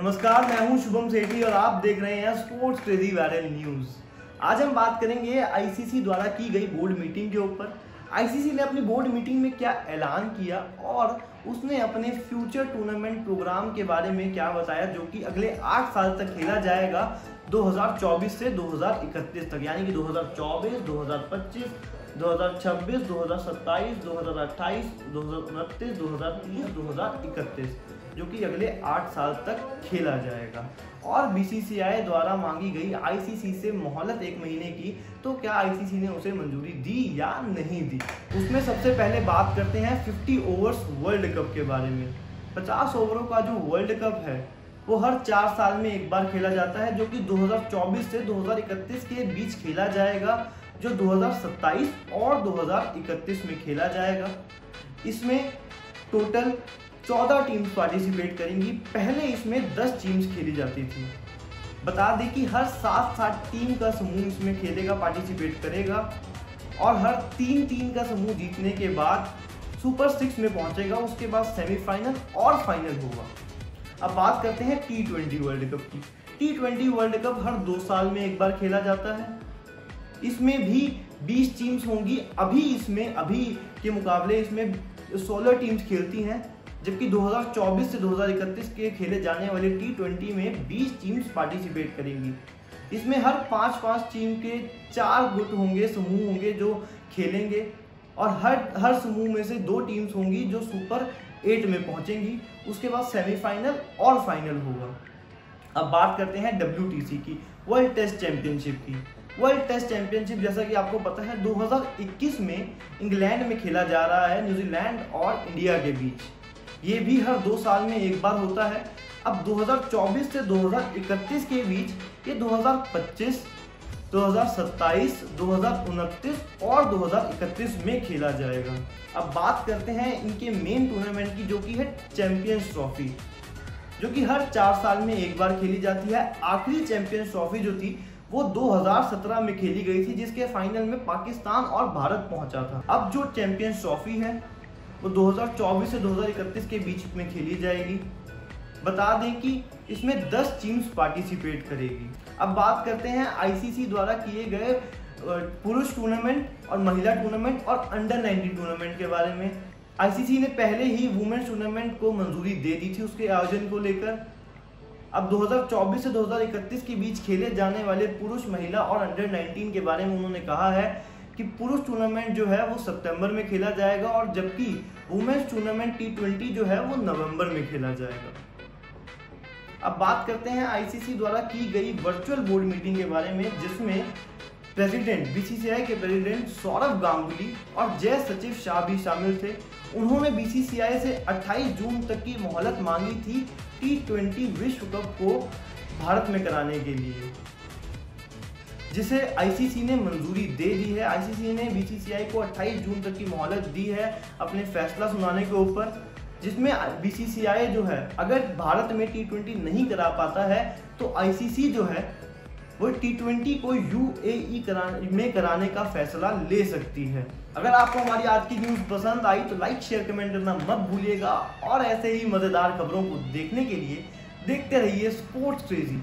नमस्कार मैं हूँ शुभम सेठी और आप देख रहे हैं स्पोर्ट्स क्रेजी वायरल न्यूज़ आज हम बात करेंगे आईसीसी द्वारा की गई बोर्ड मीटिंग के ऊपर आईसीसी ने अपनी बोर्ड मीटिंग में क्या ऐलान किया और उसने अपने फ्यूचर टूर्नामेंट प्रोग्राम के बारे में क्या बताया जो कि अगले आठ साल तक खेला जाएगा 2024 से 2031 तक यानी कि 2024, 2025, 2026, 2027, 2028, 2029, 2030, 2031 जो कि अगले आठ साल तक खेला जाएगा। और बीसीसीआई द्वारा मांगी गई आईसीसी से मोहलत एक महीने की तो क्या आईसीसी ने उसे मंजूरी दी या नहीं दी? उसमें सबसे पहले बात करते हैं 50 ओवर्स वर्ल्ड कप के बारे में। 50 ओवरों का जो वर्ल्ड कप है, वो हर चार साल में एक बार खेला जाता है, जो कि 2024 से 2031 के बीच खेला जाएगा, जो 2027 और 2031 में खेला जाएगा। इसमें टोटल चौदह टीम्स पार्टिसिपेट करेंगी। पहले इसमें दस टीम्स खेली जाती थी। बता दें कि हर सात सात टीम का समूह इसमें खेलेगा पार्टिसिपेट करेगा और हर तीन टीम का समूह जीतने के बाद सुपर सिक्स में पहुंचेगा, उसके बाद सेमीफाइनल और फाइनल होगा। अब बात करते हैं टी ट्वेंटी वर्ल्ड कप की। टी ट्वेंटी वर्ल्ड कप हर दो साल में एक बार खेला जाता है। इसमें भी 20 टीम्स होंगी। अभी इसमें, अभी के मुकाबले इसमें 16 टीम्स खेलती हैं। जबकि 2024 से 2031 के खेले जाने वाले टी ट्वेंटी में 20 टीम्स पार्टिसिपेट करेंगी। इसमें हर पाँच पाँच टीम के चार गुट होंगे, समूह होंगे जो खेलेंगे और हर हर समूह में से दो टीम्स होंगी जो सुपर एट में पहुंचेंगी। उसके बाद सेमीफाइनल और फाइनल होगा। अब बात करते हैं डब्ल्यूटीसी की वर्ल्ड टेस्ट चैंपियनशिप की। वर्ल्ड टेस्ट चैंपियनशिप जैसा कि आपको पता है 2021 में इंग्लैंड में खेला जा रहा है, न्यूजीलैंड और इंडिया के बीच। ये भी हर दो साल में एक बार होता है। अब 2024 से 2031 के बीच ये 2025, 2027, 2029 और 2031 में खेला जाएगा। अब बात करते हैं इनके मेन टूर्नामेंट की जो कि है चैंपियंस ट्रॉफी जो कि हर चार साल में एक बार खेली जाती है। आखिरी चैंपियंस ट्रॉफी जो थी वो 2017 में खेली गई थी जिसके फाइनल में पाकिस्तान और भारत पहुँचा था। अब जो चैंपियंस ट्रॉफी है वो 2024 से 2031 के बीच में खेली जाएगी। बता दें कि इसमें 10 टीम्स पार्टिसिपेट करेगी। अब बात करते हैं आईसीसी द्वारा किए गए पुरुष टूर्नामेंट और महिला टूर्नामेंट और अंडर 90 टूर्नामेंट के बारे में। आईसीसी ने पहले ही वुमेन्स टूर्नामेंट को मंजूरी दे दी थी उसके आयोजन को लेकर। अब 2024 से 2031 के बीच खेले जाने वाले पुरुष, महिला और अंडर 19 के बारे में उन्होंने कहा है कि पुरुष टूर्नामेंट जो है वो सितंबर में खेला जाएगा और जबकि वुमेन्स टूर्नामेंट टी ट्वेंटी जो है वो नवंबर में खेला जाएगा। अब बात करते हैं आईसीसी द्वारा की गई वर्चुअल बोर्ड मीटिंग के बारे में, जिसमें प्रेसिडेंट बीसीसीआई के प्रेसिडेंट सौरभ गांगुली और जय सचिव शाह भी शामिल थे। उन्होंने बीसीसीआई से 28 जून तक की मोहलत मांगी थी टी ट्वेंटी विश्व कप को भारत में कराने के लिए। जिसे आईसीसी ने मंजूरी दे दी है। आईसीसी ने बीसीसीआई को 28 जून तक की मोहलत दी है अपने फैसला सुनाने के ऊपर, जिसमें बीसीसीआई जो है, अगर भारत में टी ट्वेंटी नहीं करा पाता है तो आईसीसी जो है, वो टी ट्वेंटी को यूएई कराने में कराने का फैसला ले सकती है। अगर आपको हमारी आज की न्यूज़ पसंद आई तो लाइक शेयर कमेंट करना मत भूलिएगा। और ऐसे ही मज़ेदार खबरों को देखने के लिए देखते रहिए स्पोर्ट्स क्रेजी